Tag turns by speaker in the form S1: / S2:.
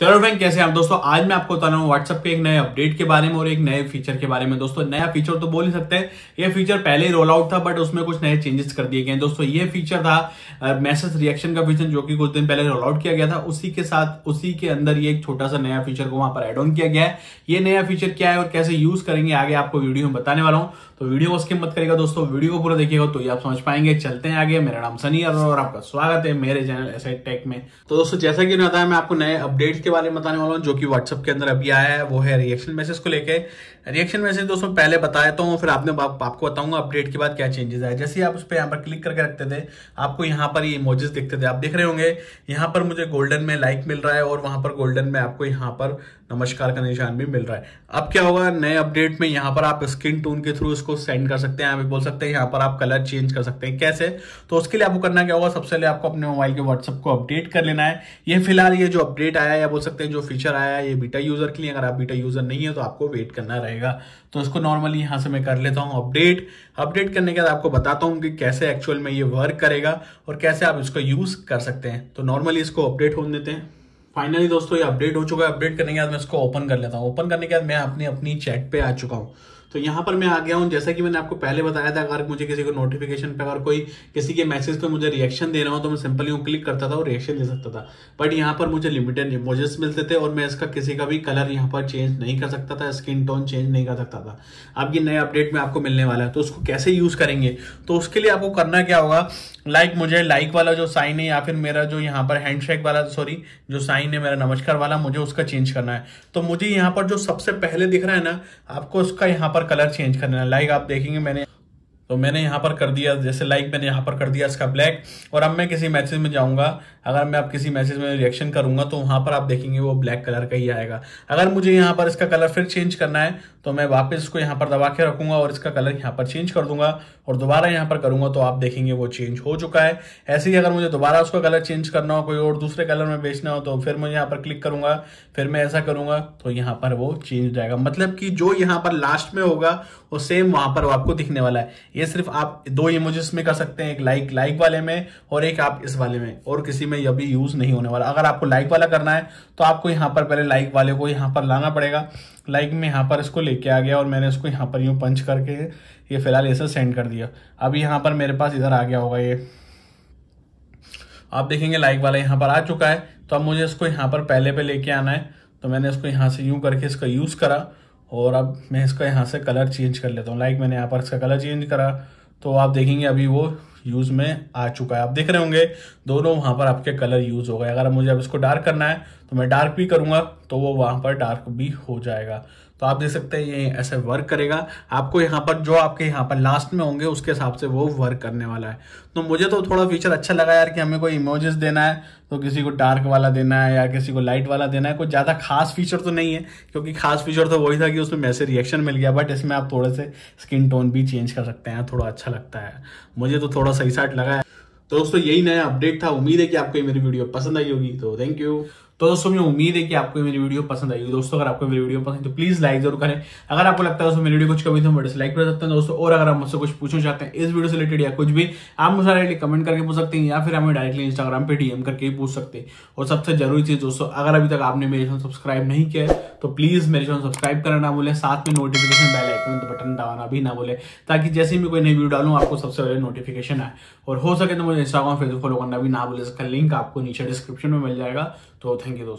S1: चलो फ्रेंड कैसे आप? दोस्तों, आज मैं आपको बता रहा हूँ व्हाट्सएप के एक नए अपडेट के बारे में और एक नए फीचर के बारे में। दोस्तों, नया फीचर तो बोल ही सकते हैं। ये फीचर पहले ही रोल आउट था बट उसमें कुछ नए चेंजेस कर दिए गए हैं। दोस्तों, ये फीचर था मैसेज रिएक्शन का फीचर जो कि कुछ दिन पहले रोल आउट किया गया था। उसी के साथ, उसी के अंदर ये एक छोटा सा नया फीचर को वहाँ पर एड ऑन किया गया है। ये नया फीचर क्या है और कैसे यूज़ करेंगे, आगे आपको वीडियो में बताने वाला हूँ। तो वीडियो को स्किप मत करेगा दोस्तों। वीडियो को पूरा देखिएगा तो ये आप समझ पाएँगे। चलते हैं आगे। मेरा नाम सनी और आपका स्वागत है मेरे चैनल एस टेक में। तो दोस्तों, जैसा कि बताया, मैं आपको नए अपडेट्स के बारे में बताने वाला हूँ जो कि व्हाट्सएप के अंदर अभी आया है वो है रिएक्शन मैसेज को लेके। रिएक्शन मैसेज दोस्तों पहले बताया तो फिर आपने आप, आपको बताऊँगा अपडेट के बाद क्या चेंजेस आए। जैसे आप उस पर यहाँ पर क्लिक करके रखते थे आपको यहाँ पर ये इमोजेस दिखते थे। आप देख रहे होंगे यहाँ पर मुझे गोल्डन में लाइक मिल रहा है और वहाँ पर गोल्डन में आपको यहाँ पर नमस्कार का निशान भी मिल रहा है। अब क्या होगा नए अपडेट में यहाँ पर आप स्किन टोन के थ्रू इसको सेंड कर सकते हैं आप बोल सकते हैं यहाँ पर आप कलर चेंज कर सकते हैं। कैसे? तो उसके लिए आपको करना क्या होगा सबसे पहले आपको अपने मोबाइल के व्हाट्सएप को अपडेट कर लेना है। ये फ़िलहाल ये जो अपडेट आया या बोल सकते हैं, जो फीचर आया है, ये बीटा यूज़र के लिए, अगर आप बीटा यूज़र नहीं है तो आपको वेट करना रहेगा। तो इसको नॉर्मली यहाँ से मैं कर लेता हूँ अपडेट अपडेट करने के बाद आपको बताता हूँ कि कैसे एक्चुअल में ये वर्क करेगा और कैसे आप इसको यूज़ कर सकते हैं। तो नॉर्मली इसको अपडेट होने देते हैं। फाइनली दोस्तों, ये अपडेट हो चुका है। अपडेट करने के बाद मैं इसको ओपन कर लेता हूँ। ओपन करने के बाद मैं अपनी अपनी चैट पर आ चुका हूँ। तो यहाँ पर मैं आ गया हूँ। जैसा कि मैंने आपको पहले बताया था, अगर मुझे किसी को नोटिफिकेशन पे, अगर कोई किसी के मैसेज पे मुझे रिएक्शन देना हो तो मैं सिंपली हूँ क्लिक करता था और रिएक्शन दे सकता था। बट यहाँ पर मुझे लिमिटेड इमोजेस मिलते थे और मैं इसका किसी का भी कलर यहाँ पर चेंज नहीं कर सकता था स्किन टोन चेंज नहीं कर सकता था। अब ये नए अपडेट में आपको मिलने वाला है। तो उसको कैसे यूज़ करेंगे? तो उसके लिए आपको करना क्या होगा? लाइक like मुझे लाइक like वाला जो साइन है या फिर मेरा जो यहाँ पर हैंडशेक वाला सॉरी जो साइन है, मेरा नमस्कार वाला, मुझे उसका चेंज करना है। तो मुझे यहाँ पर जो सबसे पहले दिख रहा है ना, आपको उसका यहाँ पर कलर चेंज करना है। लाइक आप देखेंगे मैंने तो मैंने यहाँ पर कर दिया, जैसे लाइक मैंने यहाँ पर कर दिया इसका ब्लैक और अब मैं किसी मैसेज में जाऊँगा, अगर मैं आप किसी मैसेज में रिएक्शन करूँगा तो वहाँ पर आप देखेंगे वो ब्लैक कलर का ही आएगा। अगर मुझे यहाँ पर इसका कलर फिर चेंज करना है तो मैं वापस इसको यहाँ पर दबा के रखूँगा और इसका कलर यहाँ पर चेंज कर दूँगा और दोबारा यहाँ पर करूँगा तो आप देखेंगे वो चेंज हो चुका है। ऐसे ही अगर मुझे दोबारा उसका कलर चेंज करना हो, कोई और दूसरे कलर में बेचना हो तो फिर मैं यहाँ पर क्लिक करूँगा, फिर मैं ऐसा करूँगा तो यहाँ पर वो चेंज जाएगा। मतलब कि जो यहाँ पर लास्ट में होगा, वो सेम वहाँ पर आपको दिखने वाला है। ये सिर्फ़ आप दो इमोजेस में कर सकते हैं, एक लाइक लाइक वाले में और एक आप इस वाले में। और किसी में यह भी यूज़ नहीं होने वाला। अगर आपको लाइक वाला करना है तो आपको यहाँ पर पहले लाइक वाले को यहाँ पर लाना पड़ेगा। लाइक में यहाँ पर इसको लेके आ गया और मैंने इसको यहाँ पर यूँ पंच करके ये फ़िलहाल ऐसे सेंड कर दिया। अब यहाँ पर मेरे पास इधर आ गया होगा ये। आप देखेंगे लाइक वाला यहाँ पर आ चुका है। तो अब मुझे इसको यहाँ पर पहले पे लेके आना है। तो मैंने इसको यहाँ से यूँ करके इसका यूज़ करा। और अब मैं इसका यहाँ से कलर चेंज कर लेता हूँ। लाइक मैंने यहाँ पर इसका कलर चेंज करा तो आप देखेंगे अभी वो यूज़ में आ चुका है। आप देख रहे होंगे, दोनों वहाँ पर आपके कलर यूज़ हो गए। अगर मुझे अब इसको डार्क करना है तो मैं डार्क भी करूँगा तो वो वहाँ पर डार्क भी हो जाएगा। तो आप देख सकते हैं, ये ऐसे वर्क करेगा। आपको यहाँ पर, जो आपके यहाँ पर लास्ट में होंगे, उसके हिसाब से वो वर्क करने वाला है। तो मुझे तो थोड़ा फीचर अच्छा लगा यार कि हमें कोई इमोजेस देना है तो किसी को डार्क वाला देना है या किसी को लाइट वाला देना है। कोई ज़्यादा खास फीचर तो नहीं है, क्योंकि खास फीचर तो वही था कि उसमें मैसेज रिएक्शन मिल गया बट इसमें आप थोड़े से स्किन टोन भी चेंज कर सकते हैं, थोड़ा अच्छा लगता है। मुझे तो थोड़ा सही साइट लगा है। तो दोस्तों, यही नया अपडेट था। उम्मीद है कि आपको ये मेरी वीडियो पसंद आई होगी तो थैंक यू तो दोस्तों, मुझे उम्मीद है कि आपको मेरी वीडियो पसंद आएगी दोस्तों, अगर आपको मेरी वीडियो पसंद तो प्लीज़ लाइक ज़रूर करें। अगर आपको लगता है दोस्तों, मेरी वीडियो कुछ कभी तो डिसलाइक कर सकते हैं दोस्तों। और अगर आप मुझसे कुछ पूछना चाहते हैं, इस वीडियो से रिलेटेड या कुछ भी, आप मुझे डायरेक्टली कमेंट करके पूछ सकते हैं, या फिर हमें डायरेक्टली इंस्टाग्राम पर डीएम करके पूछ सकते हैं। और सबसे ज़रूरी चीज़ दोस्तों, अगर अभी तक आपने मेरे सब्सक्राइब नहीं किया तो प्लीज़ मेरे चैनल सब्सक्राइब करना ना बोले साथ में नोटिफिकेशन बेल आइकन तो बटन दबाना भी ना बोले ताकि जैसे ही मैं कोई नई वीडियो डालू, आपको सबसे पहले नोटिफिकेशन आए। और हो सके तो मुझे इंस्टाग्राम फेसबुक फॉलो करना भी ना बोले इसका लिंक आपको नीचे डिस्क्रिप्शन में मिल जाएगा। तो थैंक यू दोस्तों।